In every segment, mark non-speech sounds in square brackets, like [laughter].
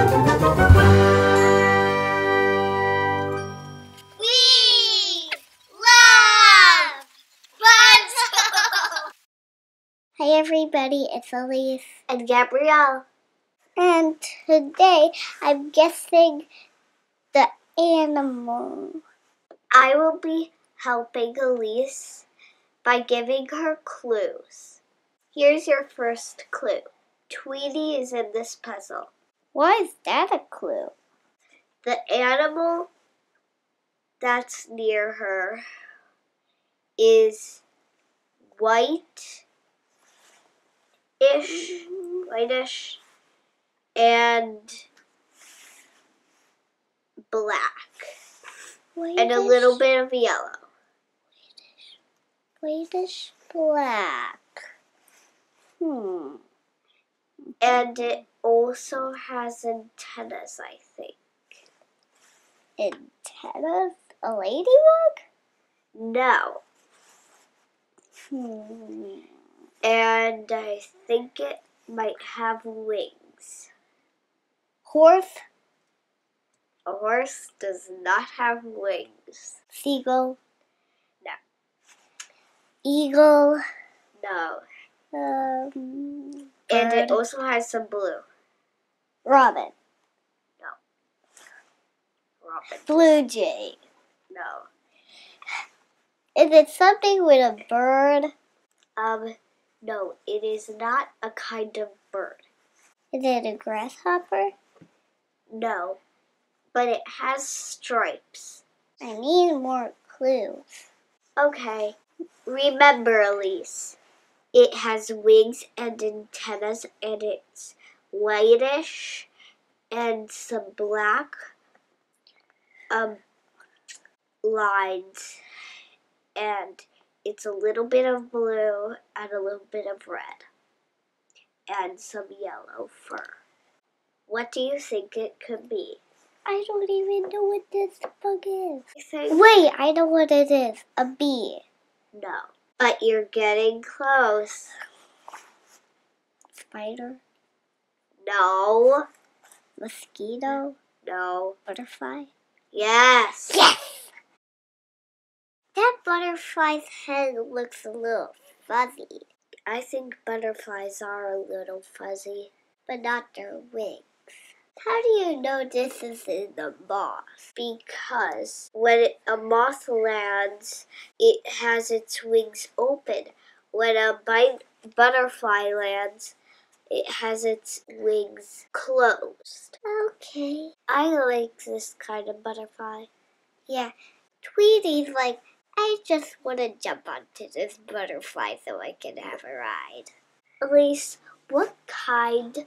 We love puzzles. [laughs] Hi everybody, it's Elise. and Gabrielle. And today I'm guessing the animal. I will be helping Elise by giving her clues. Here's your first clue. Tweety is in this puzzle. Why is that a clue? The animal that's near her is white ish, whitish, and black, and a little bit of yellow. whitish black. Hmm. And it also has antennas, I think. Antennas? A ladybug? No. Hmm. And I think it might have wings. Horse, A horse does not have wings. seagull. No. Eagle. No. Um, And it also has some blue. Robin. No. Robin. Blue jay. No. Is it something with a bird? Um, no, it is not a kind of bird. Is it a grasshopper? No. But it has stripes. I need more clues. Okay. Remember, Elise. It has wings and antennas, and it's whitish and some black um, lines, and it's a little bit of blue and a little bit of red, and some yellow fur. What do you think it could be? I don't even know what this bug is. Wait, I know what it is. A bee. no, but you're getting close. Spider. No, Mosquito. no. Butterfly. Yes. Yes! That butterfly's head looks a little fuzzy, I think butterflies are a little fuzzy. but not their wings. How do you know this is in the moth? Because when a moth lands, it has its wings open. When a bite, butterfly lands, it has its wings closed. Okay. I like this kind of butterfly. Yeah, Tweety's like, I just want to jump onto this butterfly so I can have a ride. Elise, what kind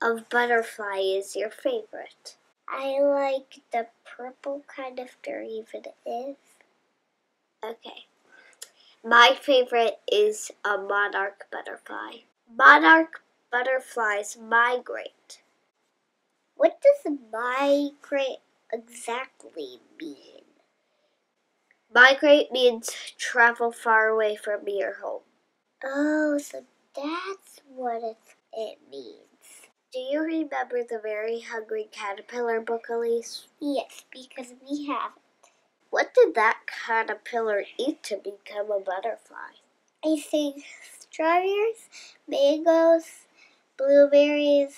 of butterfly is your favorite? I like the purple kind if there even is. Okay. My favorite is a monarch butterfly. Monarch butterflies migrate. What does migrate exactly mean? Migrate means travel far away from your home. Oh, so that's what it, it means. Do you remember the Very Hungry Caterpillar book, Elise? Yes, because we have it. What did that caterpillar eat to become a butterfly? I think strawberries, mangoes, blueberries,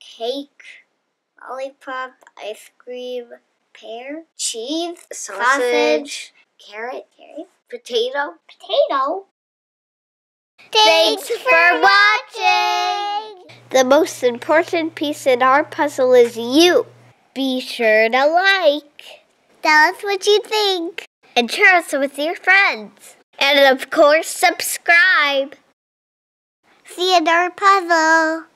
cake, lollipop, ice cream, pear, cheese, Sausage, carrot, carrot, potato. potato. Thanks for watching! The most important piece in our puzzle is you. Be sure to like Tell us what you think. and share us with your friends. And of course, subscribe. See puzzle.